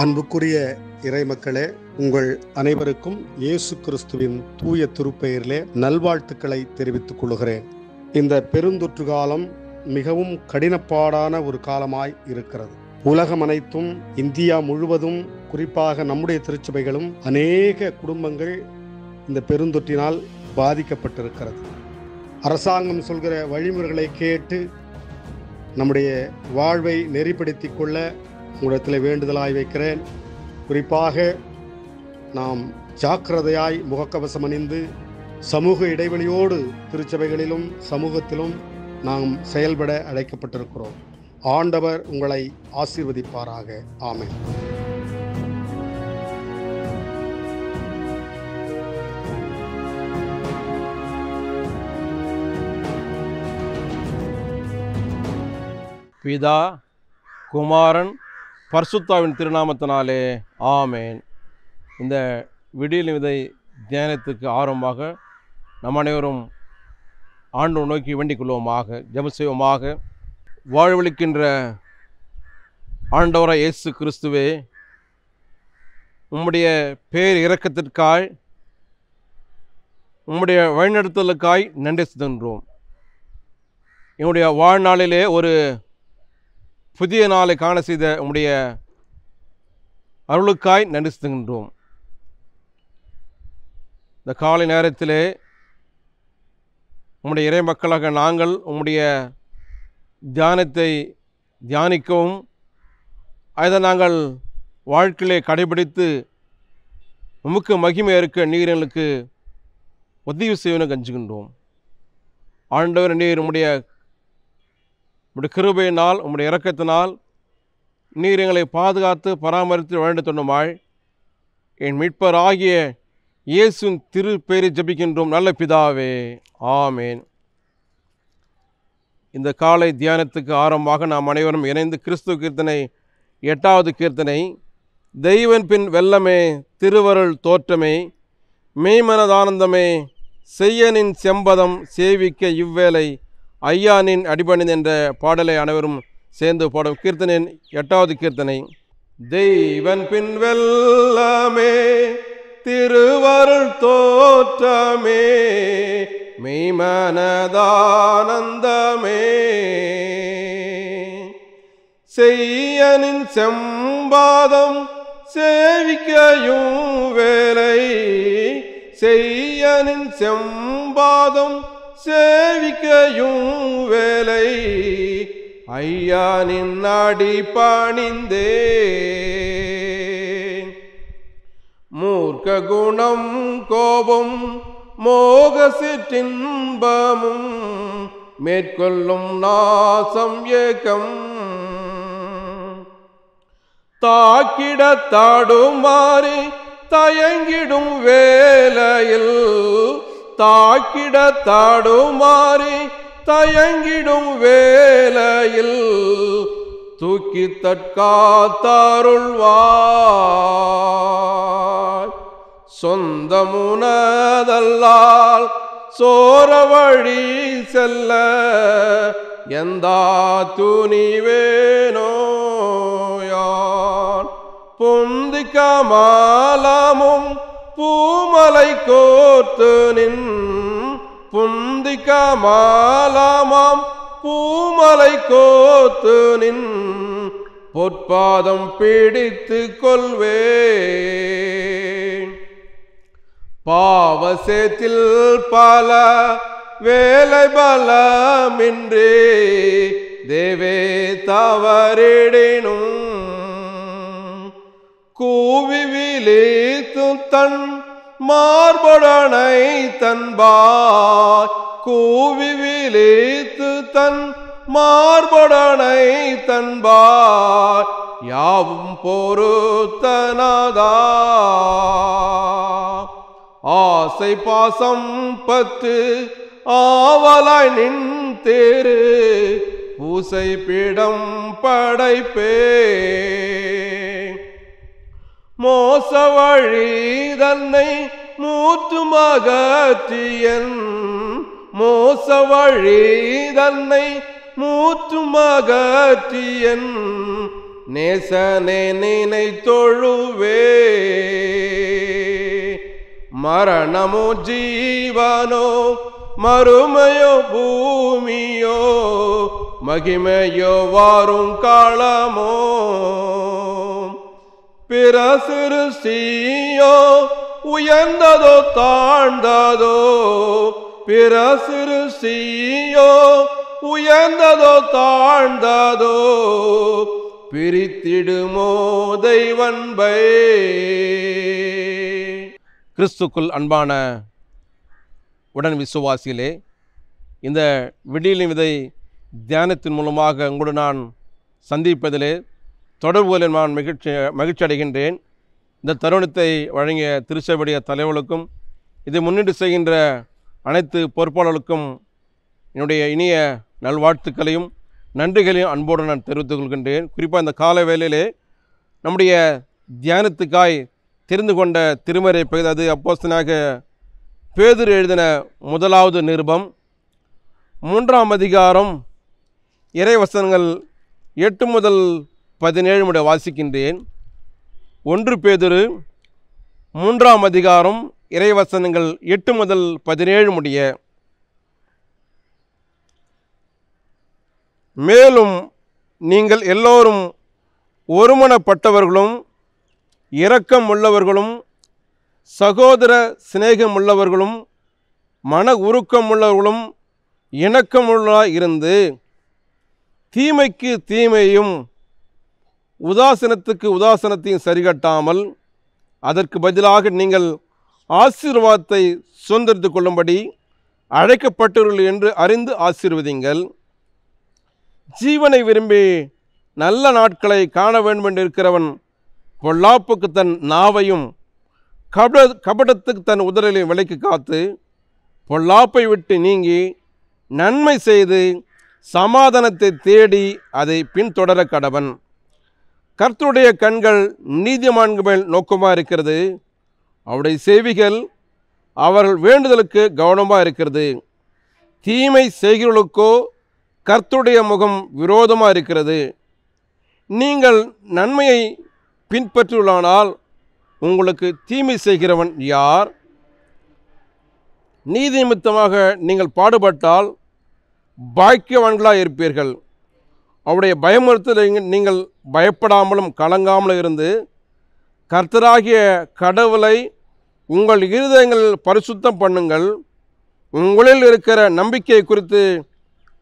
அன்புக்குரிய இறைமக்களே உங்கள் அனைவருக்கும் இயேசு கிறிஸ்துவின் தூய திருப்பெயரிலே நல்வாழ்த்துக்களை தெரிவித்துக் கொள்கிறேன். இந்த பெருந்தொற்று காலம் மிகவும் கடினப்பாடான ஒரு காலமாய் இருக்கிறது. உலகம் அனைத்தும் இந்தியா முழுவதும் குறிப்பாக நம்முடைய திருச்சபைகளும் அநேக குடும்பங்கள் இந்த பெருந்தொற்றினால் பாதிக்கப்பட்டிருக்கிறது. அரசாங்கம் சொல்கிற வழிமுறைகளை கேட்டு நம்முடைய வாழ்வை நெறிப்படுத்திக் கொள்ள உங்களிடத்தில் வேண்டுதலாய் வைக்கிறேன். குறிப்பாக நாம் ஜாக்கிரதையாய் முகக்கவசம் அணிந்து சமூக இடைவெளியோடு திருச்சபைகளிலும் சமூகத்திலும் நாம் செயல்பட அழைக்கப்பட்டிருக்கிறோம். ஆண்டவர் உங்களை ஆசீர்வதிப்பாராக. ஆமென். பிதா குமாரன் பர்சுத்தாவின் திருநாமத்தினாலே ஆமேன். இந்த விடியல் விதை தியானத்துக்கு ஆர்வமாக நம் அனைவரும் ஆண்டு நோக்கி வேண்டிக் கொள்வோமாக ஜெபம் செய்வோமாக. வாழ்வளிக்கின்ற ஆண்டவராக இயேசு கிறிஸ்துவே உம்முடைய பேர் இறக்கத்திற்காய் உம்முடைய வழிநடத்தலுக்காய் நன்றி சென்றோம் என்னுடைய வாழ்நாளிலே ஒரு புதிய நாளை காண செய்த உம்முடைய அருளுக்காய் நடிசுகின்றோம் இந்த காலை நேரத்திலே உம்முடைய இறை மக்களாக நாங்கள் உம்முடைய தியானத்தை தியானிக்கவும் அதை நாங்கள் வாழ்க்கையிலே கடைபிடித்து உமக்கு மகிமை இருக்க நீர் எங்களுக்கு உதவி செய்வன கஞ்சுகின்றோம் ஆண்டவர் நீர் உம்முடைய உம்முடைய கிருபையினால் உம்முடைய இறக்கத்தினால் நீர் எங்களை பாதுகாத்து பராமரித்து வழங்கி தொண்ணுமாள் என் மீட்பர் ஆகிய இயேசுவின் திரு பெயரை ஜபிக்கின்றோம். நல்ல பிதாவே ஆமேன். இந்த காலை தியானத்துக்கு ஆரம்பமாக நாம் அனைவரும் இணைந்து கிறிஸ்துவ கீர்த்தனை எட்டாவது கீர்த்தனை தெய்வன் பின் வெல்லமே திருவருள் தோற்றமே மெய்மனதானந்தமே செய்யனின் செம்பதம் சேவிக்க இவ்வேளை ஐயானின் அடிபணின் என்ற பாடலை அனைவரும் சேர்ந்து பாடும் கீர்த்தனின் எட்டாவது கீர்த்தனை. தெய்வன் பின்வெல்லாமே திருவருள் தோற்றமே மெய்மனதானந்தமே. செய்யனின் செம்பாதம் சேவிக்கையும் வேலை செய்யனின் செம்பாதம் சேவிக்கையும் வேலை. ஐயானின் நாடி பணிந்தே மூர்க்க குணம் கோபம் மோக சிற்றின்பமும் மேற்கொள்ளும் நாசம் ஏக்கம். தாக்கிட தாடுமாறி தயங்கிடும் வேலையில் தாக்கிட தாடுமாறி தயங்கிடும் வேலையில் தூக்கி தற்காத்தாருள்வாய். சொந்தமுனதல்லால் சோர வழி செல்ல எந்த துணிவேனோயான் பொந்திக்க மாலமும் பூமலை கோத்து நின் புந்திக்க மாலமாம் பூமலை கோத்து நின் பொற்பாதம் பிடித்து கொள்வே பாவசேத்தில் பல வேலை பலமின்றி தேவே தவறிடினும். கூவி விழித்து தன் மார்படனை தன்பாய் கூவி விழித்து தன் மார்படனை தன்பாய் யாவும் பொறுத்தனதா ஆசை பாசம் பத்து ஆவலாய் நின் தேரு பூசை பீடம் படைப்பே. மோச வழி தன்னை மூத்து மகத்தியன் மோச வழி தன்னை மூத்து மகத்தியன் நேசனே நினை தொழுவே. மரணமோ ஜீவனோ மறுமையோ பூமியோ மகிமையோ வாரும் காலமோ. பிற சிறுசியோ உயர்ந்ததோ தாழ்ந்ததோ. பிற சிறுசியோ உயர்ந்ததோ தாழ்ந்ததோ. பிரித்திடுமோ தெய்வன்பை. கிறிஸ்துக்குள் அன்பான உடன் விசுவாசிகளே இந்த விடியலின் விதை தியானத்தின் மூலமாக உங்களோடு நான் சந்திப்பதிலே தொடர்புகளில் நான் மகிழ்ச்சி மகிழ்ச்சி அடைகின்றேன் இந்த தருணத்தை வழங்கிய திருச்சபையுடைய தலைவர்களுக்கும் இதை முன்னிட்டு செய்கின்ற அனைத்து பொறுப்பாளர்களுக்கும் என்னுடைய இனிய நல்வாழ்த்துக்களையும் நன்றிகளையும் அன்போடு நான் தெரிவித்துக் கொள்கின்றேன். குறிப்பாக இந்த கால வேளையிலே நம்முடைய தியானத்துக்காய் தெரிந்து கொண்ட திருமறை பகுதி அது அப்போஸ்தனாக பேதர் எழுதின முதலாவது நிருபம். மூன்றாம் அதிகாரம் இறைவசனங்கள் எட்டு முதல் பதினேழு முறை வாசிக்கின்றேன். ஒன்று பேதுரு மூன்றாம் அதிகாரம் இறைவசனங்கள் எட்டு முதல் பதினேழு முடிய. மேலும் நீங்கள் எல்லோரும் ஒருமனப்பட்டவர்களும் இரக்கம் உள்ளவர்களும் சகோதர சிநேகம் உள்ளவர்களும் மன உருக்கம் உள்ளவர்களும் இணக்கமுள்ள இருந்து தீமைக்கு தீமையும் உதாசனத்துக்கு உதாசனத்தையும் சரிகட்டாமல் அதற்கு பதிலாக நீங்கள் ஆசீர்வாதத்தை சுதந்திரித்து கொள்ளும்படி அழைக்கப்பட்டவர்கள் என்று அறிந்து ஆசீர்வதிங்கள். ஜீவனை விரும்பி நல்ல நாட்களை காண வேண்டும் என்று இருக்கிறவன் பொல்லாப்புக்கு தன் நாவையும் கபட கபடத்துக்கு தன் உதரலையும் விலைக்கு காத்து பொல்லாப்பை விட்டு நீங்கி நன்மை செய்து சமாதானத்தை தேடி அதை பின்தொடர கடவன். கர்த்தருடைய கண்கள் நீதிமான்கள் மேல் நோக்கமாக இருக்கிறது. அவருடைய செவிகள் அவர்கள் வேண்டுதலுக்கு கவனமாக இருக்கிறது. தீமை செய்கிறவர்களுக்கோ கர்த்தருடைய முகம் விரோதமாக இருக்கிறது. நீங்கள் நன்மையை பின்பற்றுள்ளானால் உங்களுக்கு தீமை செய்கிறவன் யார்? நீதி நிமித்தமாக நீங்கள் பாடுபட்டால் பாக்கியவான்களாக இருப்பீர்கள். அவருடைய பயமுறுத்தல் நீங்கள் பயப்படாமலும் கலங்காமலும் இருந்து கர்த்தராகிய கடவுளை உங்கள் இருதயங்களில் பரிசுத்தம் பண்ணுங்கள். உங்களில் இருக்கிற நம்பிக்கை குறித்து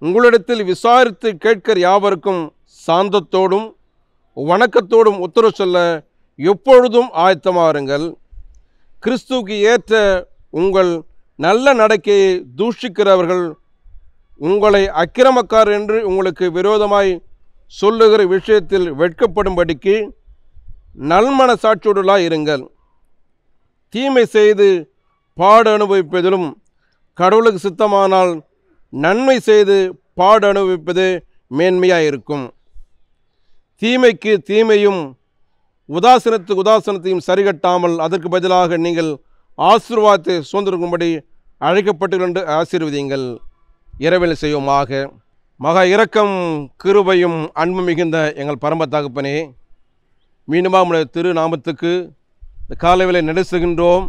உங்களிடத்தில் விசாரித்து கேட்கிற யாவருக்கும் சாந்தத்தோடும் வணக்கத்தோடும் உத்தரவு சொல்ல எப்பொழுதும் ஆயத்தமாருங்கள். கிறிஸ்துவுக்கு ஏற்ற உங்கள் நல்ல நடக்கையை தூஷிக்கிறவர்கள் உங்களை அக்கிரமக்கார் என்று உங்களுக்கு விரோதமாய் சொல்லுகிற விஷயத்தில் வெட்கப்படும்படிக்கு நல்மன சாட்சியுடலாய் இருங்கள். தீமை செய்து பாடு அனுபவிப்பதிலும் கடவுளுக்கு சித்தமானால் நன்மை செய்து பாடு அனுபவிப்பது மேன்மையாக இருக்கும் தீமைக்கு தீமையும் உதாசனத்துக்கு உதாசனத்தையும் சரிகட்டாமல் அதற்கு பதிலாக நீங்கள் ஆசீர்வாதத்தை சுதந்திருக்கும்படி அழைக்கப்பட்டு என்று ஆசீர்வதிங்கள் இரவில் செய்யுமாக. மகா இரக்கம் கிருபையும் அன்பு மிகுந்த எங்கள் பரம்ப தகப்பனே மீண்டுமா உடைய திரு நாமத்துக்கு இந்த காலைவிலை நடிசுகின்றோம்.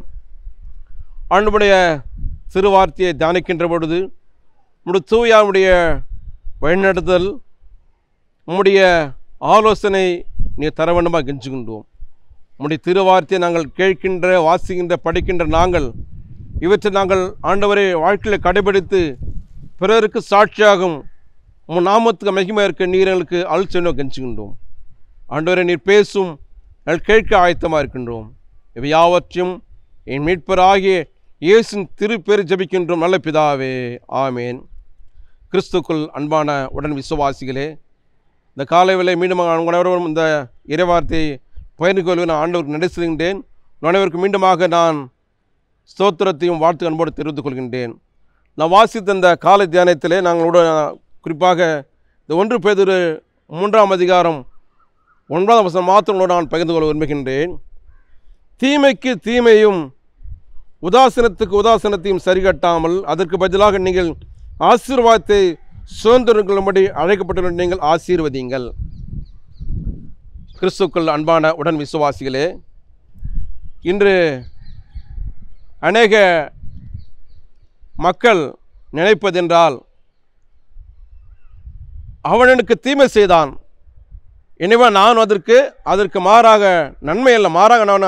அன்புடைய திருவார்த்தையை தியானிக்கின்ற பொழுது நம்முடைய தூயாவுடைய வழிநடத்தல் நம்முடைய ஆலோசனை நீ தர வேண்டுமா கெஞ்சுகின்றோம். நம்முடைய திருவார்த்தையை நாங்கள் கேட்கின்ற வாசிக்கின்ற படிக்கின்ற நாங்கள் இவற்றை நாங்கள் ஆண்டவரை வாழ்க்கையில் கடைபிடித்து பிறருக்கு சாட்சியாகும் உன் நாமத்துக்கு மகிமை இருக்க நீர் எங்களுக்கு அழுச்சனோ கெஞ்சுகின்றோம். ஆண்டவரை நீர் பேசும் எங்கள் கேட்க ஆயத்தமாக இருக்கின்றோம். இவை யாவற்றையும் என் மீட்பராகிய இயேசின் திருப்பேர் ஜெபிக்கின்றோம். நல்ல பிதாவே ஆமேன். கிறிஸ்துக்குள் அன்பான உடன் விசுவாசிகளே இந்த காலை வேளை மீண்டும் அனைவரும் இந்த இறைவார்த்தை பயிர் கொள்வதை நான் ஆண்டவருக்கு நடை செய்கின்றேன் அனைவருக்கு மீண்டுமாக நான் ஸ்தோத்திரத்தையும் வாழ்த்து அன்போடு தெரிவித்துக் கொள்கின்றேன். நான் வாசித்த இந்த காலை தியானத்திலே நாங்களோட குறிப்பாக இந்த ஒன்று பேதொரு மூன்றாம் அதிகாரம் ஒன்பதாம் வசனம் மாத்திரங்களோடு நான் பகிர்ந்து கொள்ள விரும்புகின்றேன். தீமைக்கு தீமையும் உதாசனத்துக்கு உதாசனத்தையும் சரிகட்டாமல் அதற்கு பதிலாக நீங்கள் ஆசீர்வாதத்தை சுதந்திரங்களும்படி அழைக்கப்பட்டுள்ள நீங்கள் ஆசீர்வதிங்கள் கிறிஸ்துக்கள் அன்பான உடன் விசுவாசிகளே இன்று அநேக மக்கள் நினைப்பதென்றால் அவன் எனக்கு தீமை செய்தான். எனவே நான் அதற்கு அதற்கு மாறாக நன்மை அல்ல மாறாக நான்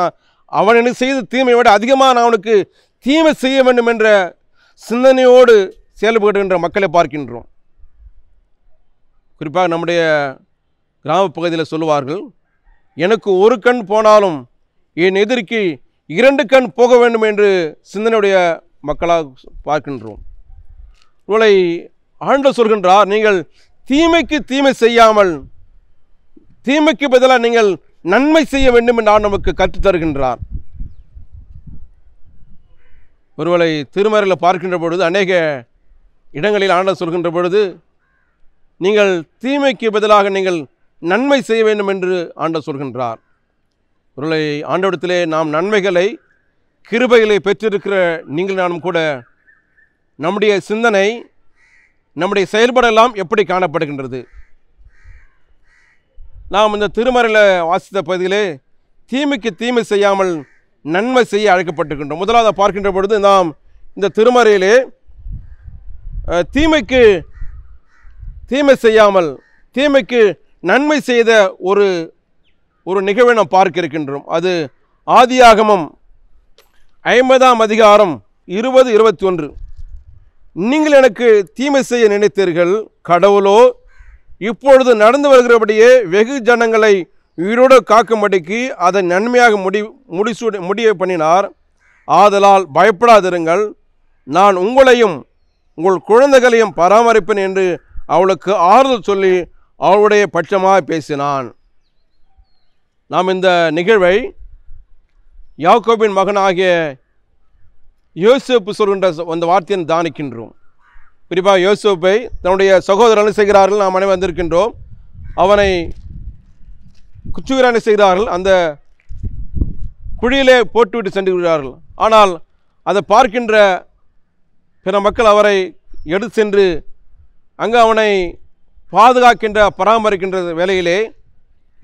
அவன் எனக்கு செய்த தீமையை விட அதிகமாக நான் அவனுக்கு தீமை செய்ய வேண்டும் என்ற சிந்தனையோடு செயல்படுகின்ற மக்களை பார்க்கின்றோம். குறிப்பாக நம்முடைய கிராம பகுதியில் சொல்லுவார்கள் எனக்கு ஒரு கண் போனாலும் என் எதிரிக்கு இரண்டு கண் போக வேண்டும் என்று சிந்தனையுடைய மக்களாக பார்க்கின்றோம். இவளை ஆண்டு சொல்கின்றார் நீங்கள் தீமைக்கு தீமை செய்யாமல் தீமைக்கு பதிலாக நீங்கள் நன்மை செய்ய வேண்டும் என்று ஆண்டு நமக்கு கற்றுத் தருகின்றார். திருமறையில் பார்க்கின்ற பொழுது அநேக இடங்களில் ஆண்ட சொல்கின்ற பொழுது நீங்கள் தீமைக்கு பதிலாக நீங்கள் நன்மை செய்ய வேண்டும் என்று ஆண்ட சொல்கின்றார். ஒருவளை ஆண்டவடத்திலே நாம் நன்மைகளை கிருபைகளை பெற்றிருக்கிற நீங்கள் நானும் கூட நம்முடைய சிந்தனை நம்முடைய செயல்பாடெல்லாம் எப்படி காணப்படுகின்றது? நாம் இந்த திருமறையில் வாசித்த பகுதியிலே தீமைக்கு தீமை செய்யாமல் நன்மை செய்ய அழைக்கப்பட்டிருக்கின்றோம். முதலாவது பார்க்கின்ற பொழுது நாம் இந்த திருமறையிலே தீமைக்கு தீமை செய்யாமல் தீமைக்கு நன்மை செய்த ஒரு ஒரு நிகழ்வை நாம் பார்க்க இருக்கின்றோம். அது ஆதியாகமம் ஐம்பதாம் அதிகாரம் இருபது இருபத்தி ஒன்று நீங்கள் எனக்கு தீமை செய்ய நினைத்தீர்கள் கடவுளோ இப்பொழுது நடந்து வருகிறபடியே வெகு ஜனங்களை உயிரோடு காக்கும்படிக்கு அதை நன்மையாக முடி முடிசூடி முடிவு பண்ணினார். ஆதலால் பயப்படாதிருங்கள் நான் உங்களையும் உங்கள் குழந்தைகளையும் பராமரிப்பேன் என்று அவளுக்கு ஆறுதல் சொல்லி அவளுடைய பட்சமாக பேசினான். நாம் இந்த நிகழ்வை யாக்கோபின் மகனாகிய யோசேப்பு சொல்கின்ற அந்த வார்த்தையை தானிக்கின்றோம் குறிப்பாக யோசேப்பை தன்னுடைய சகோதரர்கள் செய்கிறார்கள்? நாம் அனைவரும் வந்திருக்கின்றோம். அவனை குச்சுகிறானை செய்கிறார்கள்? அந்த குழியிலே போட்டுவிட்டு சென்று விடுகிறார்கள். ஆனால் அதை பார்க்கின்ற பிற மக்கள் அவரை எடுத்து சென்று அங்கு அவனை பாதுகாக்கின்ற பராமரிக்கின்ற வேலையிலே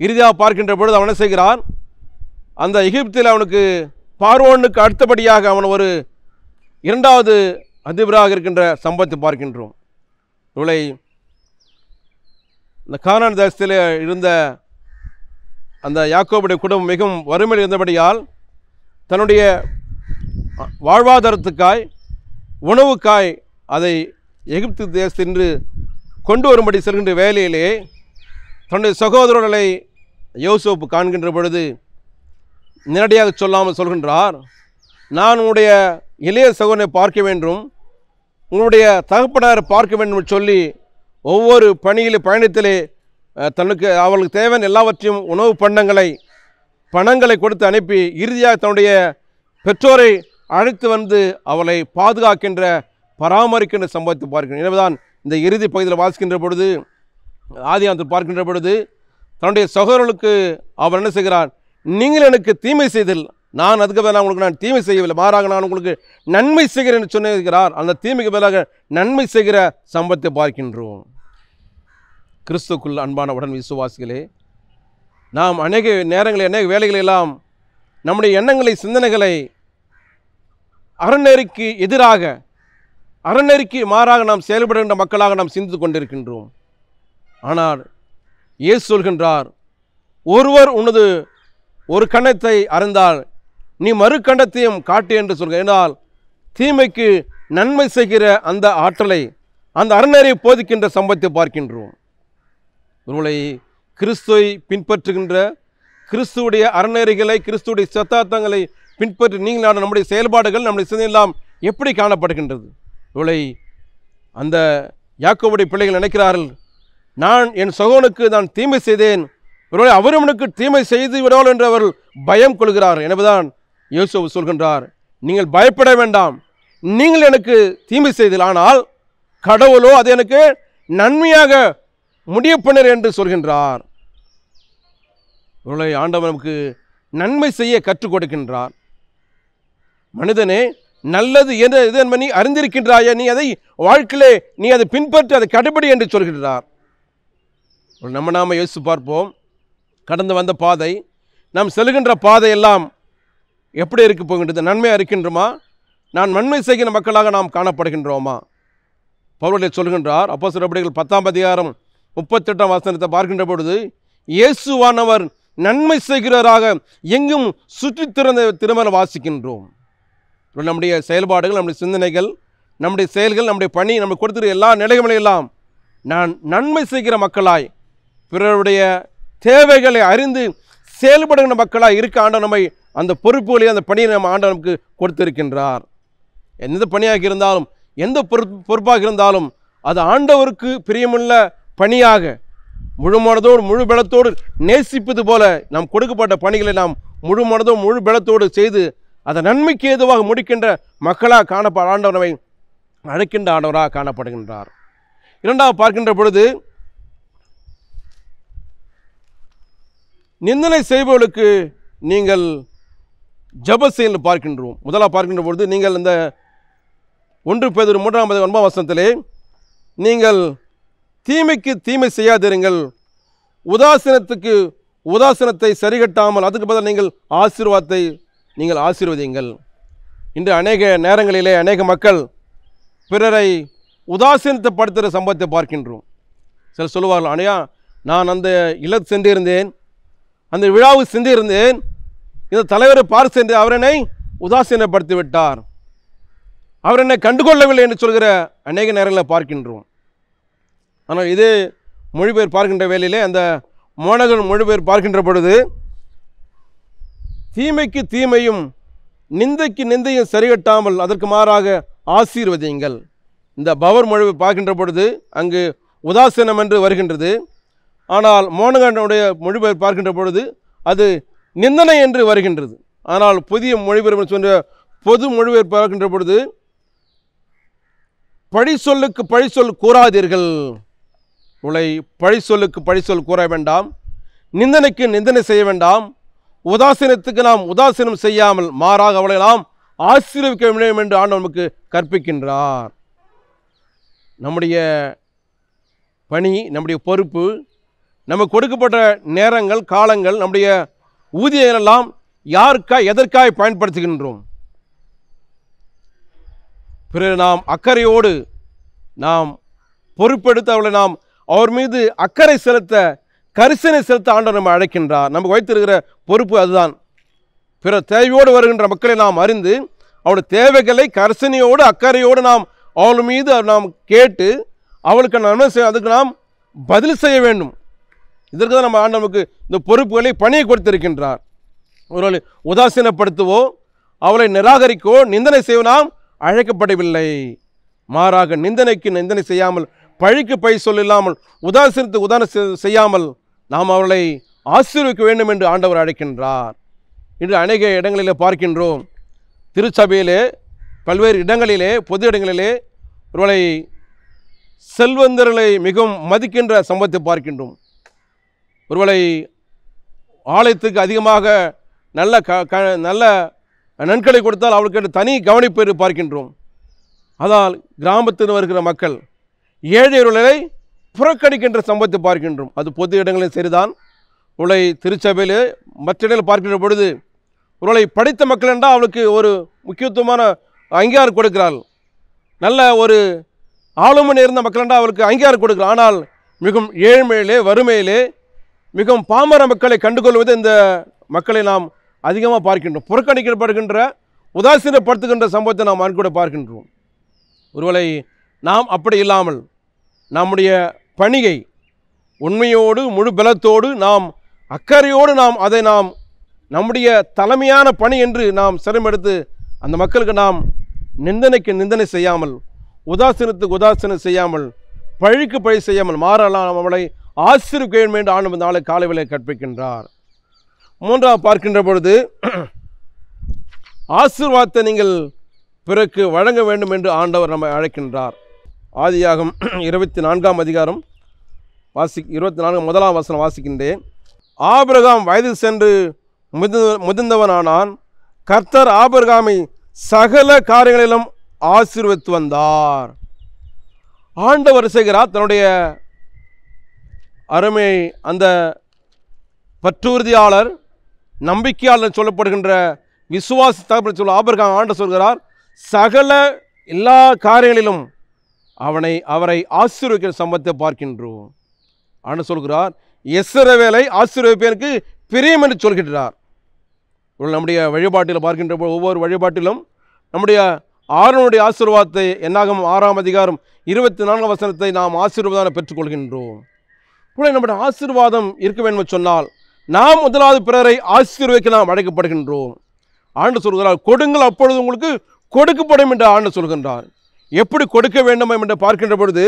இறுதியாக பார்க்கின்ற பொழுது அவனை செய்கிறான்? அந்த எகிப்தில் அவனுக்கு பார்வோனுக்கு அடுத்தபடியாக அவன் ஒரு இரண்டாவது அதிபராக இருக்கின்ற சம்பவத்தை பார்க்கின்றோம். இவளை இந்த கானான் தேசத்தில் இருந்த அந்த யாக்கோபுடைய குடும்பம் மிகவும் வறுமையில் இருந்தபடியால் தன்னுடைய வாழ்வாதாரத்துக்காய் உணவுக்காய் அதை எகிப்து தேசத்தின்று கொண்டு வரும்படி செல்கின்ற வேலையிலே தன்னுடைய சகோதரர்களை யோசோப்பு காண்கின்ற பொழுது நேரடியாக சொல்லாமல் சொல்கின்றார். நான் உன்னுடைய இளைய சகோதரனை பார்க்க வேண்டும். உன்னுடைய தகப்பனார் பார்க்க வேண்டும் என்று சொல்லி ஒவ்வொரு பணியிலே பயணத்திலே தனக்கு அவளுக்கு தேவையான எல்லாவற்றையும் உணவு பண்டங்களை பணங்களை கொடுத்து அனுப்பி இறுதியாக தன்னுடைய பெற்றோரை அழைத்து வந்து அவளை பாதுகாக்கின்ற பராமரிக்கின்ற சம்பவத்தை பார்க்கிறேன். எனவேதான் இந்த இறுதி பகுதியில் வாசிக்கின்ற பொழுது ஆதியாந்தர் பார்க்கின்ற பொழுது தன்னுடைய சகோதரர்களுக்கு அவர் என்ன செய்கிறார் நீங்கள் எனக்கு தீமை செய்தில் நான் அதுக்கு மேலே உங்களுக்கு நான் தீமை செய்யவில்லை. மாறாக நான் உங்களுக்கு நன்மை செய்கிறேன் என்று சொன்னிருக்கிறார். அந்த தீமைக்கு பதிலாக நன்மை செய்கிற சம்பவத்தை பார்க்கின்றோம். கிறிஸ்துக்குள் அன்பான உடன் விசுவாசிகளே நாம் அநேக நேரங்களில் அநேக வேலைகளெல்லாம் நம்முடைய எண்ணங்களை சிந்தனைகளை அறநெறிக்கு எதிராக அறநெறிக்கு மாறாக நாம் செயல்படுகின்ற மக்களாக நாம் சிந்தித்து கொண்டிருக்கின்றோம். ஆனால் இயேசு சொல்கின்றார் ஒருவர் உனது ஒரு கணத்தை அறிந்தால் நீ மறு கண்டத்தையும் காட்டு என்று சொல்க. ஏனால் தீமைக்கு நன்மை செய்கிற அந்த ஆற்றலை அந்த அறநெறியை போதிக்கின்ற சம்பவத்தை பார்க்கின்றோம். உங்களை கிறிஸ்துவை பின்பற்றுகின்ற கிறிஸ்துவுடைய அறநெறிகளை கிறிஸ்துடைய சத்தாத்தங்களை பின்பற்றி நீங்கள் நான் நம்முடைய செயல்பாடுகள் நம்முடைய சிந்தையெல்லாம் எப்படி காணப்படுகின்றது? இவளை அந்த யாக்கோவுடைய பிள்ளைகள் நினைக்கிறார்கள் நான் என் சகோனுக்கு நான் தீமை செய்தேன் ஒருவேளை அவரவனுக்கு தீமை செய்து விடுவாள் என்று அவர்கள் பயம் கொள்கிறார். எனவேதான் யோசுவ சொல்கின்றார் நீங்கள் பயப்பட வேண்டாம். நீங்கள் எனக்கு தீமை செய்தீர்கள் ஆனால் கடவுளோ அது எனக்கு நன்மையாக முடிய பண்ணர் என்று சொல்கின்றார். ஒருவேளை ஆண்டவர் நமக்கு நன்மை செய்ய கற்றுக் கொடுக்கின்றார். மனிதனே நல்லது என்ற இது என்பதை நீ நீ அதை வாழ்க்கையிலே நீ அதை பின்பற்றி அதை கடுபடி என்று சொல்கின்றார். நம்ம நாம யோசித்து பார்ப்போம். கடந்து வந்த பாதை நாம் செல்கின்ற பாதை எல்லாம் எப்படி இருக்க போகின்றது நன்மையாக இருக்கின்றோமா? நான் நன்மை செய்கிற மக்களாக நாம் காணப்படுகின்றோமா? பவுலே சொல்கின்றார் அப்போ சிறப்படிகள் பத்தாம் அதிகாரம் முப்பத்தெட்டாம் வசனத்தை பார்க்கின்ற பொழுது இயேசுவானவர் நன்மை செய்கிறவராக எங்கும் சுற்றி திறந்த திருமணம் வாசிக்கின்றோம். நம்முடைய செயல்பாடுகள் நம்முடைய சிந்தனைகள் நம்முடைய செயல்கள் நம்முடைய பணி நம்ம கொடுத்துருக்க எல்லா நிலைகளையெல்லாம் எல்லாம் நான் நன்மை செய்கிற மக்களாய் பிறருடைய தேவைகளை அறிந்து செயல்படுகின்ற மக்களாக இருக்க ஆண்ட நம்மை அந்த பொறுப்புகளையும் அந்த பணியை நம்ம ஆண்டவர் நமக்கு கொடுத்திருக்கின்றார். எந்த பணியாக இருந்தாலும் எந்த பொறுப்பாக இருந்தாலும் அது ஆண்டவருக்கு பிரியமுள்ள பணியாக முழு மனதோடு முழு பலத்தோடு நேசிப்பது போல நாம் கொடுக்கப்பட்ட பணிகளை நாம் முழு மனதோடு முழு பலத்தோடு செய்து அதை நன்மைக்கு ஏதுவாக முடிக்கின்ற மக்களாக காணப்பட ஆண்டவனவை அழைக்கின்ற ஆண்டவராக காணப்படுகின்றார். இரண்டாவது பார்க்கின்ற பொழுது நிந்தனை செய்பவர்களுக்கு நீங்கள் ஜப செயல் பார்க்கின்றோம். முதலாக பார்க்கின்ற பொழுது நீங்கள் இந்த ஒன்று பேதொரு மூன்றாம் பதி ஒன்பதாம் வசனத்திலே நீங்கள் தீமைக்கு தீமை செய்யாதிருங்கள் உதாசீனத்துக்கு உதாசீனத்தை சரிகட்டாமல் அதுக்கு பதில் நீங்கள் ஆசீர்வாதத்தை நீங்கள் ஆசீர்வதிங்கள் இன்று அநேக நேரங்களிலே அநேக மக்கள் பிறரை உதாசீனத்தைப்படுத்துகிற சம்பவத்தை பார்க்கின்றோம். சில சொல்லுவார்கள் அனையா நான் அந்த இல்லத்து சென்றிருந்தேன் அந்த விழாவுக்கு சிந்தியிருந்தேன். இந்த தலைவரை பார்த்து சென்று அவர் என்னை உதாசீனப்படுத்தி விட்டார் அவர் என்னை கண்டுகொள்ளவில்லை என்று சொல்கிற அநேக நேரங்களில் பார்க்கின்றோம். ஆனால் இது மொழிபெயர் பார்க்கின்ற வேலையிலே அந்த மோனகன் மொழிபெயர் பார்க்கின்ற பொழுது தீமைக்கு தீமையும் நிந்தைக்கு நிந்தையும் சரிகட்டாமல் அதற்கு மாறாக ஆசீர்வதியுங்கள். இந்த பவர் மொழிபெயர் பார்க்கின்ற பொழுது அங்கு உதாசீனம் என்று வருகின்றது. ஆனால் மோனகனுடைய மொழிபெயர் பார்க்கின்ற பொழுது அது நிந்தனை என்று வருகின்றது. ஆனால் புதிய மொழிபெயர்ப்பு சொன்ன பொது மொழிபெயர்ப்பு பார்க்கின்ற பொழுது பழி சொல்லுக்கு பழி சொல் கூறாதீர்கள். உங்களை பழி சொல்லுக்கு பழி சொல் கூற வேண்டாம். நிந்தனைக்கு நிந்தனை செய்ய வேண்டாம். உதாசீனத்துக்கு நாம் உதாசீனம் செய்யாமல் மாறாக அவளை நாம் ஆசீர்விக்க வேண்டும் என்று ஆண்டவர் நமக்கு கற்பிக்கின்றார். நம்முடைய பணி நம்முடைய பொறுப்பு நம்ம கொடுக்கப்பட்ட நேரங்கள் காலங்கள் நம்முடைய ஊதியங்களெல்லாம் யாருக்காய் எதற்காய் பயன்படுத்துகின்றோம்? பிறகு நாம் அக்கறையோடு நாம் பொறுப்பெடுத்து அவளை நாம் அவர் மீது அக்கறை செலுத்த கரிசனை செலுத்த ஆண்டவர் நம்ம அழைக்கின்றார். நமக்கு வைத்திருக்கிற பொறுப்பு அதுதான். பிற தேவையோடு வருகின்ற மக்களை நாம் அறிந்து அவருடைய தேவைகளை கரிசனையோடு அக்கறையோடு நாம் அவள் மீது நாம் கேட்டு அவளுக்கு நன்மை செய்ய அதுக்கு நாம் பதில் செய்ய வேண்டும். இதற்கு தான் நம்ம ஆண்டவர் நமக்கு இந்த பொறுப்புகளை பணியை கொடுத்திருக்கின்றார். ஒருவளை உதாசீனப்படுத்துவோ அவளை நிராகரிக்கவோ நிந்தனை செய்ய நாம் அழைக்கப்படவில்லை. மாறாக நிந்தனைக்கு நிந்தனை செய்யாமல் பழிக்கு பழி சொல்லாமல் உதாசீனத்துக்கு உதாரணம் செய்யாமல் நாம் அவளை ஆசீர்விக்க வேண்டும் என்று ஆண்டவர் அழைக்கின்றார். இன்று அநேக இடங்களிலே பார்க்கின்றோம். திருச்சபையிலே பல்வேறு இடங்களிலே பொது இடங்களிலே ஒருவளை செல்வந்தர்களை மிகவும் மதிக்கின்ற சம்பவத்தை பார்க்கின்றோம். ஒருவேளை ஆலயத்துக்கு அதிகமாக நல்ல க க நல்ல நன்கொடை கொடுத்தால் அவளுக்கு தனி கவனிப்பு பார்க்கின்றோம். அதால் கிராமத்தில் வருகிற மக்கள் ஏழையர்களை புறக்கணிக்கின்ற சம்பவத்தை பார்க்கின்றோம். அது பொது இடங்களிலும் சரிதான். உங்களை திருச்சபையில் மற்ற இடங்களில் பார்க்கின்ற பொழுது உங்களை படித்த மக்கள் என்றால் அவளுக்கு ஒரு முக்கியத்துவமான அங்கீகாரம் கொடுக்கிறாள் நல்ல ஒரு ஆளுமணி இருந்த மக்கள் என்றால் அவளுக்கு அங்கீகாரம் கொடுக்கிறார். ஆனால் மிகவும் ஏழ்மையிலே வறுமையிலே மிகவும் பாமர மக்களை கண்டுகொள்வது இந்த மக்களை நாம் அதிகமாக பார்க்கின்றோம். புறக்கணிக்கப்படுகின்ற உதாசீனப்படுத்துகின்ற சம்பவத்தை நாம் அன்கூட பார்க்கின்றோம். ஒருவேளை நாம் அப்படி இல்லாமல் நம்முடைய பணியை உண்மையோடு முழு பலத்தோடு நாம் அக்கறையோடு நாம் அதை நாம் நம்முடைய தலைமையான பணி என்று நாம் சிரமெடுத்து அந்த மக்களுக்கு நாம் நிந்தனைக்கு நிந்தனை செய்யாமல் உதாசீனத்துக்கு உதாசீனம் செய்யாமல் பழிக்கு பழி செய்யாமல் மாறலாம். அவளை ஆசிரியக்க வேண்டும் என்று ஆண்டு நாளை காலை விலை கற்பிக்கின்றார். மூன்றாவது பார்க்கின்ற பொழுது ஆசிர்வாதத்தை நீங்கள் பிறகு வழங்க வேண்டும் என்று ஆண்டவர் நம்மை அழைக்கின்றார். ஆதியாகம் இருபத்தி நான்காம் அதிகாரம் வாசி இருபத்தி நான்கு முதலாம் வசனம் வாசிக்கின்றேன் ஆபிரகாம் வயது சென்று முதிர் முதிர்ந்தவனானான். கர்த்தர் ஆபிரகாமை சகல காரியங்களிலும் ஆசீர்வதித்து வந்தார். ஆண்டவர் செய்கிறார் தன்னுடைய அருமை அந்த பற்றுறுதியாளர் நம்பிக்கையாளர் சொல்லப்படுகின்ற விசுவாசி தகவல் சொல்ல ஆபர்கான் ஆண்ட சொல்கிறார் சகல எல்லா காரியங்களிலும் அவனை அவரை ஆசீர்வதிக்கிற சம்பத்தை பார்க்கின்றோம். ஆண்டு சொல்கிறார் எஸ்ரவேலை ஆசீர்வதிப்பேனுக்கு பிரியம் என்று சொல்கின்றார். இவர்கள் நம்முடைய வழிபாட்டில் பார்க்கின்ற ஒவ்வொரு வழிபாட்டிலும் நம்முடைய ஆரோனுடைய ஆசீர்வாதத்தை என்னாகும்? ஆறாம் அதிகாரம் இருபத்தி நான்காம் வசனத்தை நாம் ஆசீர்வாதம் பெற்றுக்கொள்கின்றோம். கூட நம்முடைய ஆசீர்வாதம் இருக்க வேண்டும் சொன்னால் நாம் முதலாவது பிறரை ஆசீர்வைக்க நாம் அழைக்கப்படுகின்றோம். ஆண்டு சொல்கிறார் கொடுங்கள் அப்பொழுது உங்களுக்கு கொடுக்கப்படும் என்று ஆண்டு சொல்கின்றார். எப்படி கொடுக்க வேண்டும் என்று பார்க்கின்ற பொழுது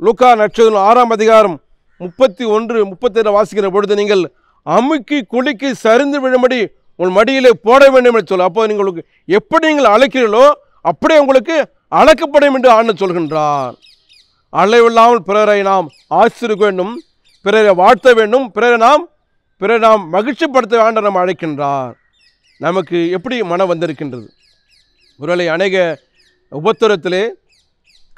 லுக்கா நட்சத்திரம் ஆறாம் அதிகாரம் முப்பத்தி ஒன்று முப்பத்தேழு வாசிக்கிற பொழுது நீங்கள் அமுக்கி குலுக்கி சரிந்து விழும்படி உங்கள் மடியிலே போட வேண்டும் என்று சொல்ல அப்போ நீங்கள் உங்களுக்கு எப்படி நீங்கள் அழைக்கிறீர்களோ அப்படியே உங்களுக்கு அழைக்கப்படும் என்று ஆண்டு சொல்கின்றார். அளவில்லாமல் பிறரை நாம் ஆசிரிக்க வேண்டும் பிறரை வாழ்த்த வேண்டும் பிறரை நாம் பிறரை நாம் மகிழ்ச்சிப்படுத்த வேண்டும் நம்ம அழைக்கின்றார். நமக்கு எப்படி மனம் வந்திருக்கின்றது? ஒருவேளை அநேக உபத்திரத்திலே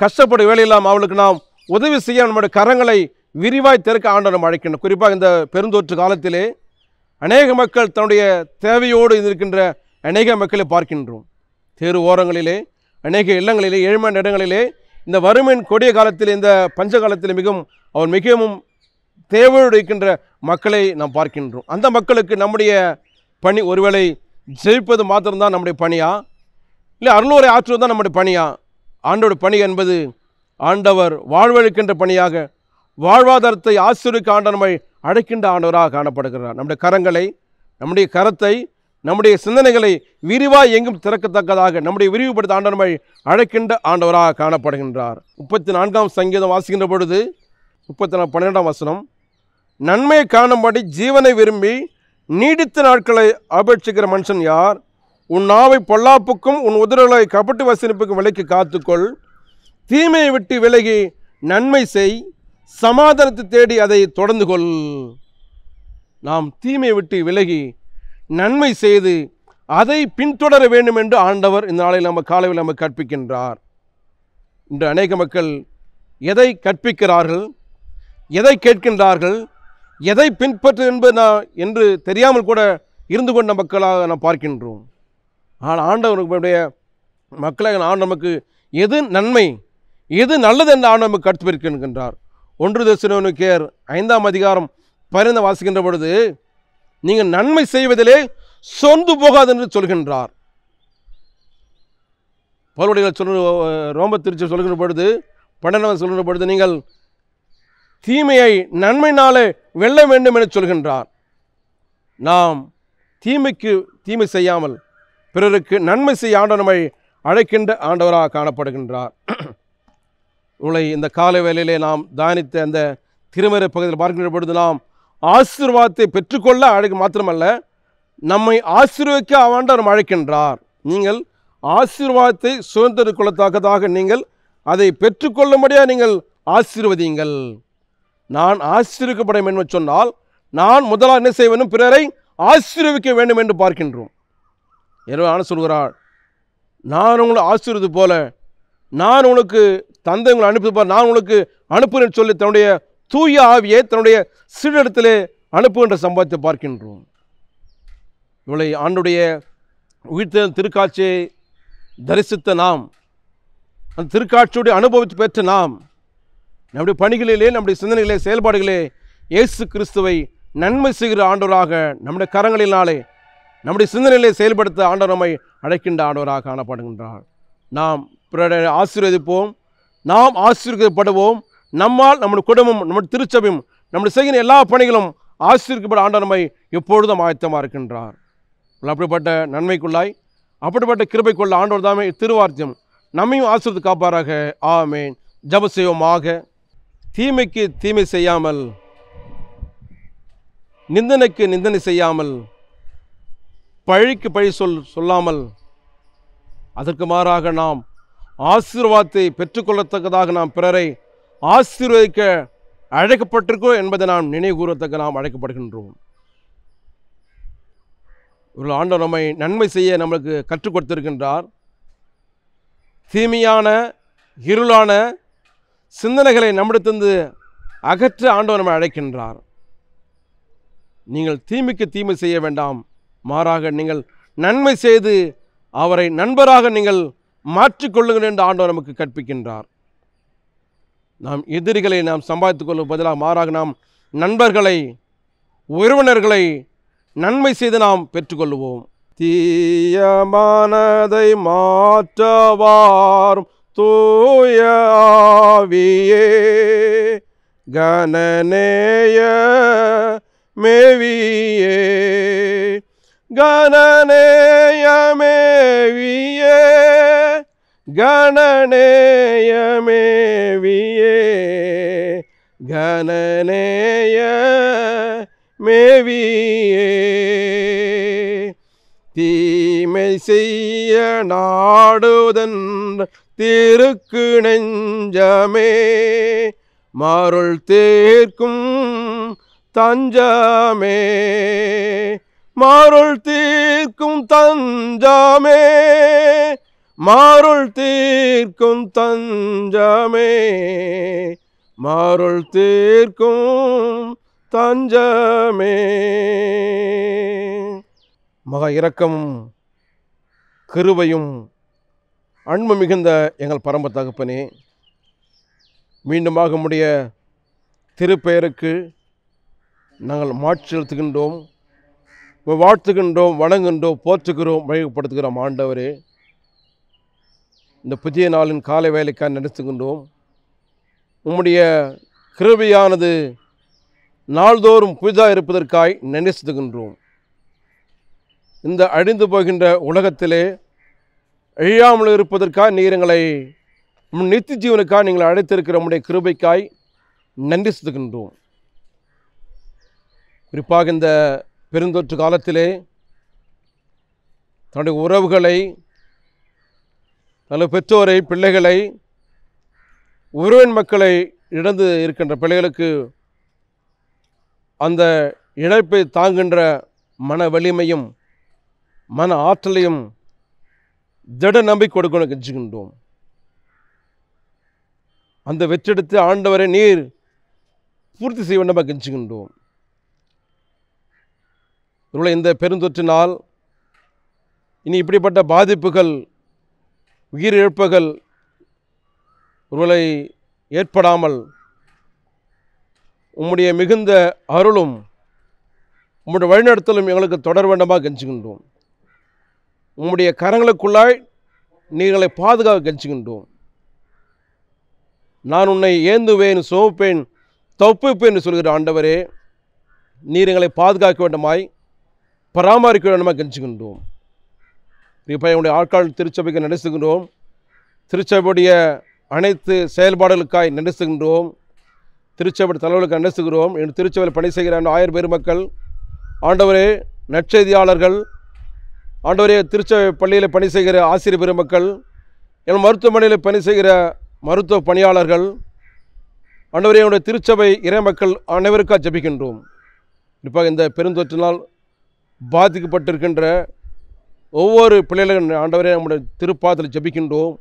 கஷ்டப்படும் வேலையெல்லாம் அவளுக்கு நாம் உதவி செய்ய நம்முடைய கரங்களை விரிவாய் திறக்க ஆண்டவரம் அழைக்கின்றோம் குறிப்பாக இந்த பெருந்தொற்று காலத்திலே அநேக மக்கள் தன்னுடைய தேவையோடு இருக்கின்ற அநேக மக்களை பார்க்கின்றோம். தெரு ஓரங்களிலே அநேக இல்லங்களிலே ஏழ்மையான இடங்களிலே இந்த வறுமையின் கொடிய காலத்தில் இந்த பஞ்ச காலத்தில் மிகவும் அவர் மிகவும் தேவையோடு இருக்கின்ற மக்களை நாம் பார்க்கின்றோம். அந்த மக்களுக்கு நம்முடைய பணி ஒருவேளை ஜெயிப்பது மாத்திரம்தான் நம்முடைய பணியா? இல்லை அருளூரை ஆற்றுவது தான் நம்முடைய பணியா? ஆண்டோட பணி என்பது ஆண்டவர் வாழ்வழிக்கின்ற பணியாக வாழ்வாதாரத்தை ஆசிரியருக்கு ஆண்ட நம்மை அழைக்கின்ற ஆண்டவராக காணப்படுகிறார். நம்முடைய கரங்களை நம்முடைய கரத்தை நம்முடைய சிந்தனைகளை விரிவாக எங்கும் திறக்கத்தக்கதாக நம்முடைய விரிவுபடுத்த ஆண்டவர் நம்மை அழைக்கின்ற ஆண்டவராக காணப்படுகின்றார். முப்பத்தி நான்காம் சங்கீதம் வாசிக்கின்ற பொழுது முப்பத்தி நாலு பன்னிரெண்டாம் வசனம் நன்மையை காணும்படி ஜீவனை விரும்பி நீடித்த நாட்களை அபேட்சிக்கிற மனுஷன் யார்? உன் நாவை பொல்லாப்புக்கும் உன் உதடுகளை கபட்டு வசனிப்புக்கும் விலைக்கு காத்துக்கொள். தீமையை விட்டு விலகி நன்மை செய். சமாதானத்தை தேடி அதை தொடர்ந்து கொள். நாம் தீமையை விட்டு விலகி நன்மை செய்து அதை பின்தொடர வேண்டும் என்று ஆண்டவர் இந்த நாளில் நம்ம காலையில் நம்ம கற்பிக்கின்றார். இன்று அநேக மக்கள் எதை கற்பிக்கிறார்கள்? எதை கேட்கின்றார்கள்? எதை பின்பற்று என்பது நான் என்று தெரியாமல் கூட இருந்து கொண்ட மக்களாக நாம் பார்க்கின்றோம். ஆனால் ஆண்டவனுடைய மக்களாக ஆண்டு நமக்கு எது நன்மை எது நல்லது என்று ஆண்டு நமக்கு கற்பிருக்கின்றார் ஒன்று தசனோனுக்கேர் ஐந்தாம் அதிகாரம் பரிந்து வாசிக்கின்ற பொழுது நீங்கள் நன்மை செய்வதிலே சொந்து போகாது என்று சொல்கின்றார். பருவடிகளை சொல்கிற ரோம திருச்சி சொல்கின்ற பொழுது பண்டனவன் சொல்கிற பொழுது நீங்கள் தீமையை நன்மைனாலே வெல்ல வேண்டும் என சொல்கின்றார். நாம் தீமைக்கு தீமை செய்யாமல் பிறருக்கு நன்மை செய்ய ஆண்டவர் நம்மை அழைக்கின்ற ஆண்டவராக காணப்படுகின்றார். உங்களை இந்த காலை வேளையிலே நாம் தானித்த அந்த திருமறை பகுதியில் பார்க்கின்ற பொழுது நாம் ஆசீர்வாதத்தை பெற்றுக்கொள்ள அழைக்க மாத்திரமல்ல நம்மை ஆசீர்வதிக்க ஆண்டவர் அழைக்கின்றார். நீங்கள் ஆசீர்வாதத்தை சுதந்திர கொள்ளத்தக்கதாக நீங்கள் அதை பெற்றுக்கொள்ளும்படியாக நீங்கள் ஆசீர்வதியுங்கள். நான் ஆசீர்விக்கப்பட வேண்டும் என்று சொன்னால் நான் முதலாக என்ன செய்ய வேண்டும்? பிறரை ஆசீர்விக்க வேண்டும் என்று பார்க்கின்றோம். எனவே ஆன சொல்கிறார் நான் உங்களை ஆசீர்வது போல நான் உங்களுக்கு தந்தை உங்களை அனுப்பி நான் உங்களுக்கு அனுப்புகிறேன் சொல்லி தன்னுடைய தூய ஆவியை தன்னுடைய சீடத்திலே அனுப்புகின்ற சம்பவத்தை பார்க்கின்றோம். இவளை ஆண்டுடைய உயிர்த்த திருக்காட்சியை தரிசித்த நாம் அந்த திருக்காட்சியுடைய அனுபவத்தை பெற்ற நாம் நம்முடைய பணிகளிலே நம்முடைய சிந்தனைகளே செயல்பாடுகளே இயேசு கிறிஸ்துவை நன்மை செய்கிற ஆண்டவராக நம்முடைய கரங்களினாலே நம்முடைய சிந்தனையிலே செயல்படுத்த ஆண்டவர் நம்மை அழைக்கின்ற ஆண்டவராக காணப்படுகின்றார். நாம் பிறரை ஆசீர்வதிப்போம். நாம் ஆசீர்வதிப்படுவோம் நம்மால் நம்முடைய குடும்பம் நம்முடைய திருச்சபையும் நம்முடைய செய்கிற எல்லா பணிகளும் ஆசீர்வதிக்கப்பட ஆண்டவர் நம்மை எப்பொழுதும் ஆயத்தமாக இருக்கின்றார். அப்படிப்பட்ட நன்மைக்குள்ளாய் அப்படிப்பட்ட கிருபைக்குள்ள ஆண்டவர் தாமே திருவார்த்தியம் நம்மையும் ஆசிரியத்து காப்பாராக. ஆமேன். ஜப செய்வோமாக. தீமைக்கு தீமை செய்யாமல் நிந்தனைக்கு நிந்தனை செய்யாமல் பழிக்கு பழி சொல் சொல்லாமல் அதற்கு மாறாக நாம் ஆசீர்வாதத்தை பெற்றுக்கொள்ளத்தக்கதாக நாம் பிறரை ஆசீர்வதிக்க அழைக்கப்பட்டிருக்கோம் என்பதை நாம் நினைவு கூறத்தக்க நாம் அழைக்கப்படுகின்றோம். ஒரு ஆண்டவர் நம்மை நன்மை செய்ய நம்மளுக்கு கற்றுக் கொடுத்திருக்கின்றார். தீமையான இருளான சிந்தனைகளை நம்மிடத்திருந்து அகற்ற ஆண்டவர் நம்மை அழைக்கின்றார். நீங்கள் தீமைக்கு தீமை செய்ய வேண்டாம். மாறாக நீங்கள் நன்மை செய்து அவரை நண்பராக நீங்கள் மாற்றிக்கொள்ளுங்கள் என்று ஆண்டவர் நமக்கு கற்பிக்கின்றார். நாம் எதிரிகளை நாம் சம்பாதித்துக் கொள்ளும் பதிலாக மாறாக நாம் நண்பர்களை உறவினர்களை நன்மை செய்து நாம் பெற்றுக்கொள்வோம் தீயமானதை மாற்றவார் தூயாவியே கனநேய மேவியே கனநேய மேவியே. கணநேய மேவியே கணநேய மேவியே தீமை செய்ய நாடுதன் திருக்கு நெஞ்சமே. மாருள் தேர்க்கும் தஞ்சமே. மாருள் தீர்க்கும் தஞ்சமே. மாருள் தீர்க்கும் தஞ்சமே மாருள் தீர்க்கும் தஞ்சமே. மகா இரக்கமும் கிருவையும் அன்பு மிகுந்த எங்கள் பரம்ப தகப்பனே மீண்டுமாக முடிய திருப்பெயருக்கு நாங்கள் மாற்றி செலுத்துகின்றோம். வாழ்த்துகின்றோம் வணங்குகின்றோம் போற்றுகிறோம் வழிபடுத்துகிறோம் ஆண்டவரே. இந்த புதிய நாளின் காலை வேலைக்காக நடத்துகின்றோம். உம்முடைய கிருபையானது நாள்தோறும் புதிதாக இருப்பதற்காய் நினைத்துகின்றோம். இந்த அழிந்து போகின்ற உலகத்திலே அழியாமல் இருப்பதற்காக நீர் எங்களை நித்திய ஜீவனுக்காக நீங்கள் அழைத்திருக்கிற உடைய கிருபைக்காய் நன்றி செலுத்துகின்றோம் குறிப்பாக இந்த பெருந்தொற்று காலத்திலே தன்னுடைய உறவுகளை நல்ல பெற்றோரை பிள்ளைகளை உறவின் மக்களை இழந்து இருக்கின்ற பிள்ளைகளுக்கு அந்த இழப்பை தாங்குகின்ற மன வலிமையும் மன ஆற்றலையும் திட நம்பிக்கை கொடுக்கணும் கெஞ்சுகின்றோம் அந்த வெற்றெடுத்து ஆண்டவரை நீர் பூர்த்தி செய்ய நம்ம கெஞ்சுகின்றோம் ஒருவேளை இந்த பெருந்தொற்றினால் இனி இப்படிப்பட்ட பாதிப்புகள் உயிரிழப்புகள் ஒருவேளை ஏற்படாமல் உம்முடைய மிகுந்த அருளும் உம்முடைய வழிநடத்தலும் எங்களுக்கு தொடர வேண்டுமா கெஞ்சுகின்றோம். உம்முடைய கரங்களுக்குள்ளாய் நீங்களை பாதுகாக்க கெஞ்சுகின்றோம். நான் உன்னை ஏந்துவேன் சோப்பேன் தப்புப்பேன் என்று சொல்கிற ஆண்டவரே நீர் எங்களை பாதுகாக்க வேண்டுமாய் பராமரிக்க வேண்டுமாய் கெஞ்சுகின்றோம். இப்போ என்னுடைய ஆட்கள் திருச்சபைக்கு நடத்துகின்றோம். திருச்சபையுடைய அனைத்து செயல்பாடுகளுக்காய் நடத்துகின்றோம். திருச்சபை தலைவர்களுக்கு நடத்துகிறோம். என் திருச்சபையில் பணி செய்கிற ஆயிரம் பெருமக்கள் ஆண்டவரே நற்செய்தியாளர்கள் ஆண்டவரே திருச்சபை பள்ளியில் பணி செய்கிற ஆசிரியர் பெருமக்கள் என் மருத்துவமனையில் பணி செய்கிற மருத்துவ பணியாளர்கள் ஆண்டவரே என்னுடைய திருச்சபை இறைமக்கள் அனைவருக்காக ஜபிக்கின்றோம். குறிப்பாக இந்த பெருந்தொற்றினால் பாதிக்கப்பட்டிருக்கின்ற ஒவ்வொரு பிள்ளைகளும் ஆண்டவரே நம்முடைய திருப்பாதத்தில் ஜெபிக்கின்றோம்.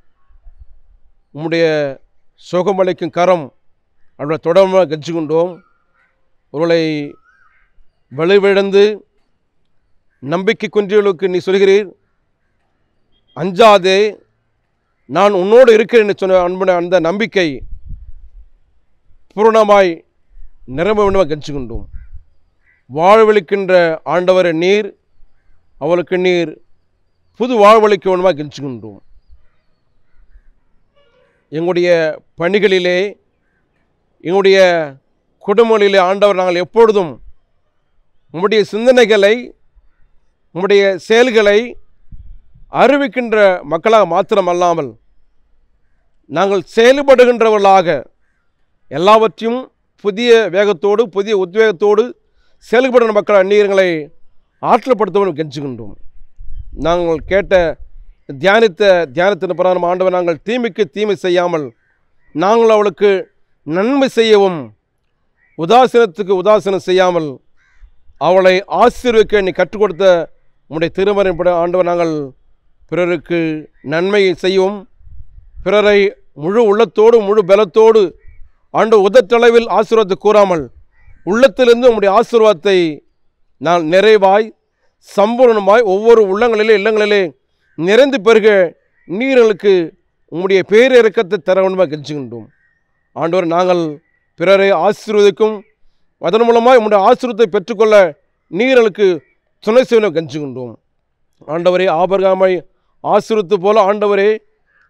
உம்முடைய சுகமளிக்கும் கரம் அவருடைய தொடர்பாக கெஞ்சுகின்றோம். ஒருவளை வலுவிழந்து நம்பிக்கை குன்றியவர்களுக்கு நீ சொல்கிறீர். அஞ்சாதே நான் உன்னோடு இருக்கிறேன் சொன்ன அன்புன அந்த நம்பிக்கை பூரணமாய் நிரம்ப வேண்டுமாக கெஞ்சுகின்றோம். வாழ்வளிக்கின்ற ஆண்டவரை நீர் அவளுக்கு நீர் புது வாழ்வளிக்க வேண்டுமா கெஞ்சுகின்றோம் எங்களுடைய பணிகளிலே எங்களுடைய குடும்பங்களிலே ஆண்டவர் நாங்கள் எப்பொழுதும் உம்முடைய சிந்தனைகளை உம்முடைய செயல்களை அறிவிக்கின்ற மக்களாக மாத்திரமல்லாமல் நாங்கள் செயல்படுகின்றவர்களாக எல்லாவற்றையும் புதிய வேகத்தோடு புதிய உத்வேகத்தோடு செயல்படுகின்ற மக்கள் அந்நீரங்களை ஆற்றல்படுத்தவும் கெஞ்சுகின்றோம் நாங்கள் கேட்ட தியானித்த தியானத்தின் பிரகாரம் ஆண்டவர் நாங்கள் தீமைக்கு தீமை செய்யாமல் நாங்கள் அவளுக்கு நன்மை செய்யவும் உதாசீனத்துக்கு உதாசீனம் செய்யாமல் அவளை ஆசீர்விக்க நீ கற்றுக் கொடுத்த உம்முடைய திருமறைப்பட ஆண்டவர் நாங்கள் பிறருக்கு நன்மையை செய்யவும் பிறரை முழு உள்ளத்தோடு முழு பலத்தோடு ஆண்டு உதட்டளவில் ஆசீர்வாதத்தை கூறாமல் உள்ளத்திலிருந்து உம்முடைய ஆசீர்வாதத்தை நான் நிறைவாய் சம்பூர்ணமாய் ஒவ்வொரு உள்ளங்களிலே இல்லங்களிலே நிறைந்து பெருக நீர்களுக்கு உம்முடைய பேரிறக்கத்தை தர வேண்டுமா கெஞ்சுகின்றோம். ஆண்டவர் நாங்கள் பிறரை ஆசீர்வதிக்கும். அதன் மூலமாக உம்முடைய ஆசீர்வத்தை பெற்றுக்கொள்ள நீர்களுக்கு துணை செய்வன கெஞ்சுகின்றோம். ஆண்டவரே ஆபர்காமை ஆசீர்வத்து போல ஆண்டவரே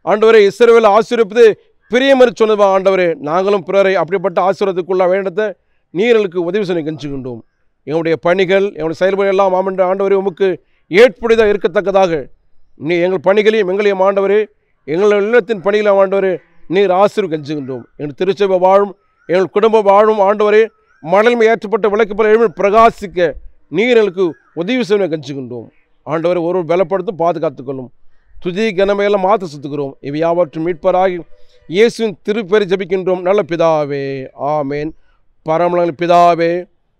ஆண்டவரே இஸ்ரவேலை ஆசீர்வப்பது பிரியமறி சொன்னதா ஆண்டவரே நாங்களும் பிறரை அப்படிப்பட்ட ஆசீர்வத்துக்குள்ள வேண்டத்தை நீர்களுக்கு உதவி செய்ய கெஞ்சுகின்றோம். எங்களுடைய பணிகள் எங்களுடைய செயல்பாடு எல்லாம் ஆமன்ற ஆண்டவரே உமக்கு ஏற்புடையதாக இருக்கத்தக்கதாக. நீ எங்கள் பணிகளையும் எங்களையும் ஆண்டவரே எங்கள் இல்லத்தின் பணிகளையும் ஆண்டவரே நீர் ஆசீர்வ கெஞ்சுகின்றோம் எங்கள் திருச்சபை வாழும் எங்கள் குடும்ப வாழும் ஆண்டவரே மணல் ஏற்றப்பட்ட விளக்கு போல எழுமல் பிரகாசிக்க நீர் எங்களுக்கு உதவி செய்ய கஞ்சுகின்றோம் ஆண்டவரை ஒரு பலப்படுத்தும் பாதுகாத்துக்கொள்ளும் துதி கனமையெல்லாம் மாற்ற சுத்துக்கிறோம் இவை யாவற்றும் மீட்பராகி இயேசுவின் திருப்பெயரை ஜபிக்கின்றோம். நல்ல பிதாவே ஆமேன். பரமளங்கள் பிதாவே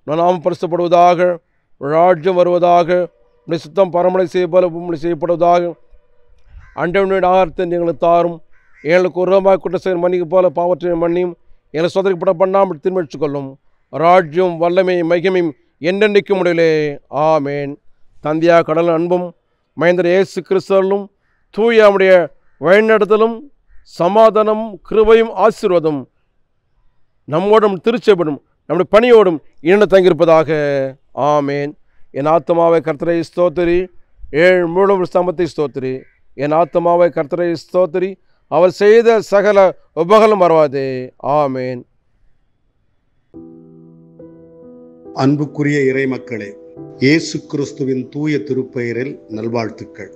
நான் நாம பரிசப்படுவதாக ராஜ்யம் வருவதாக நிசுத்தம் பரமலை செய்ய போல செய்யப்படுவதாக. அண்டவனுடைய ஆகாரத்தை எங்களுக்கு தாரும். எங்களுக்கு உரமாக ரூபாய் குற்ற மன்னிக்கு போல பாவற்றை மன்னியும். எங்களை சோதனைப்பட பண்ணாமல் திரும்பிச்சு கொள்ளும் ராஜ்யம் வல்லமை மகிமையும் என்றென்றைக்கும் முடியலே ஆமேன். தந்தையா கடல் அன்பும் மகேந்திர இயேசு கிறிஸ்தவர்களும் தூயாமுடைய வழிநடத்தலும் சமாதானம் கிருபையும் ஆசீர்வாதம் நம்மோடும் திருச்செபடும் நம்முடைய பணியோடும் இணைந்து தங்கியிருப்பதாக. ஆமேன். என் ஆத்மாவை கர்த்தரை ஸ்தோத்திரி. ஏழு மூலம் ஸ்தம்பத்தை ஸ்தோத்திரி. என் ஆத்மாவை கர்த்தரை ஸ்தோத்திரி. அவர் செய்த சகல உபகலம் மறவாதே. ஆமேன். அன்புக்குரிய இறைமக்களே இயேசு கிறிஸ்துவின் தூய திருப்பெயரில் நல்வாழ்த்துக்கள்.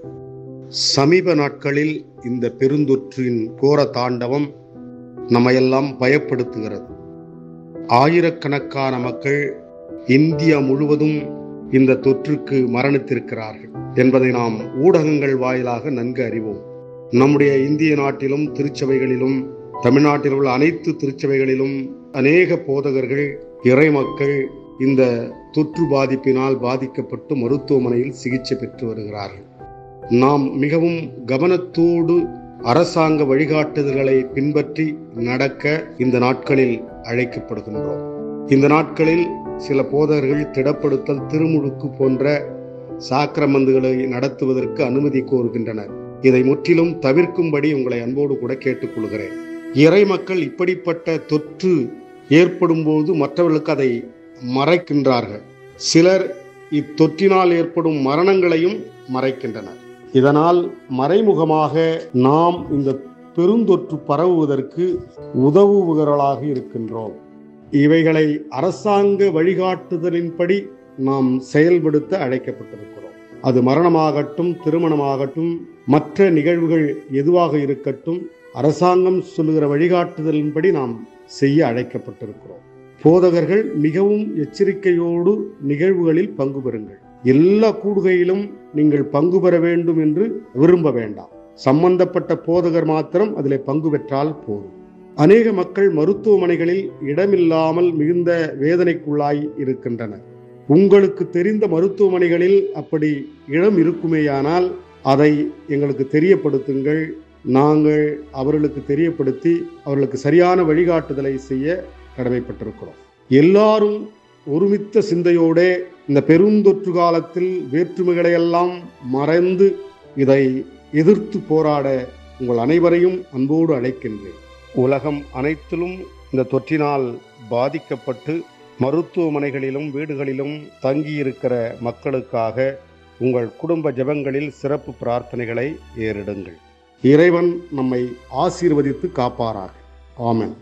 சமீப நாட்களில் இந்த பெருந்தொற்றின் கோர தாண்டவம் நம்மையெல்லாம் பயப்படுத்துகிறது. ஆயிரக்கணக்கான மக்கள் இந்தியா முழுவதும் இந்த தொற்றுக்கு மரணித்திருக்கிறார்கள் என்பதை நாம் ஊடகங்கள் வாயிலாக நன்கு அறிவோம். நம்முடைய இந்திய நாட்டிலும் திருச்சபைகளிலும் தமிழ்நாட்டில் உள்ள அனைத்து திருச்சபைகளிலும் அநேக போதகர்கள் இறைமக்கள் இந்த தொற்று பாதிப்பினால் பாதிக்கப்பட்டு மருத்துவமனையில் சிகிச்சை பெற்று வருகிறார்கள். நாம் மிகவும் கவனத்தோடு அரசாங்க வழிகாட்டுதல்களை பின்பற்றி நடக்க இந்த நாட்களில் அழைக்கப்படுகின்றோம். இந்த நாட்களில் சில போதகர்கள் திடப்படுத்தல் திருமுழுக்கு போன்ற சாக்கிரமந்துகளை நடத்துவதற்கு அனுமதி கோருகின்றனர். இதை முற்றிலும் தவிர்க்கும்படி உங்களை அன்போடு கூட கேட்டுக்கொள்கிறேன். இறை மக்கள் இப்படிப்பட்ட தொற்று ஏற்படும் போது மற்றவர்களுக்கு அதை மறைக்கின்றார்கள். சிலர் இத்தொற்றினால் ஏற்படும் மரணங்களையும் மறைக்கின்றனர். இதனால் மறைமுகமாக நாம் இந்த பெருந்தொற்று பரவுவதற்கு உதவுபவர்களாக இருக்கின்றோம். இவைகளை அரசாங்க வழிகாட்டுதலின்படி நாம் செயல்படுத்த அழைக்கப்பட்டிருக்கிறோம். அது மரணமாகட்டும் திருமணமாகட்டும் மற்ற நிகழ்வுகள் எதுவாக இருக்கட்டும் அரசாங்கம் சொல்லுகிற வழிகாட்டுதலின்படி நாம் செய்ய அழைக்கப்பட்டிருக்கிறோம். போதகர்கள் மிகவும் எச்சரிக்கையோடு நிகழ்வுகளில் பங்கு பெறுங்கள். எல்லா கூடுகையிலும் நீங்கள் பங்கு பெற வேண்டும் என்று விரும்ப வேண்டாம். சம்பந்தப்பட்ட போதகர் மாத்திரம் அதில் பங்கு பெற்றால் போதும். அநேக மக்கள் மருத்துவமனைகளில் இடமில்லாமல் மிகுந்த வேதனைக்குள்ளாய் இருக்கின்றனர். உங்களுக்கு தெரிந்த மருத்துவமனைகளில் அப்படி இடம் இருக்குமேயானால் அதை எங்களுக்கு தெரியப்படுத்துங்கள். நாங்கள் அவர்களுக்கு தெரியப்படுத்தி அவர்களுக்கு சரியான வழிகாட்டுதலை செய்ய கடமைப்பட்டிருக்கிறோம். எல்லாரும் ஒருமித்த சிந்தையோடே இந்த பெருந்தொற்று காலத்தில் வேற்றுமைகளையெல்லாம் மறைந்து இதை எதிர்த்து போராட உங்கள் அனைவரையும் அன்போடு அழைக்கின்றேன். உலகம் அனைத்திலும் இந்த தொற்றினால் பாதிக்கப்பட்டு மருத்துவமனைகளிலும் வீடுகளிலும் தங்கியிருக்கிற மக்களுக்காக உங்கள் குடும்ப ஜெபங்களில் சிறப்பு பிரார்த்தனைகளை ஏறிடுங்கள். இறைவன் நம்மை ஆசீர்வதித்து காப்பாராக. ஆமென்.